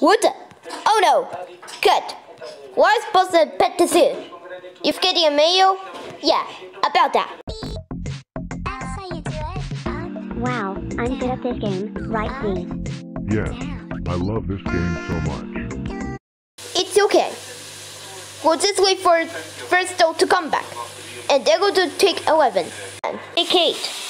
What? Oh no! Good. Why is supposed to pet the zoo? You getting a mail? Yeah, about that. Wow, I'm good at this game, right, uh, Z? Yes, I love this game so much. It's okay. We'll just wait for first dog to come back. And they're going to take 11. Take 8.